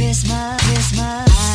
Christmas, Christmas.